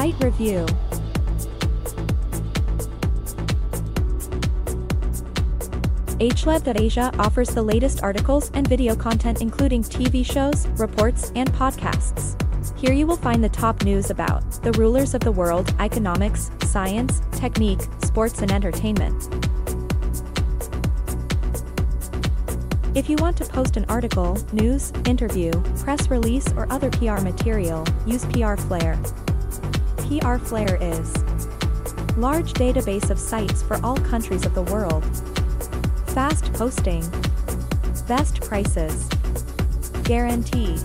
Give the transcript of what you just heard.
Site Review HLEB.Asia offers the latest articles and video content including TV shows, reports, and podcasts. Here you will find the top news about the rulers of the world, economics, science, technique, sports and entertainment. If you want to post an article, news, interview, press release or other PR material, use PR Flare. PR Flare is large database of sites for all countries of the world. Fast posting. Best prices. Guarantee.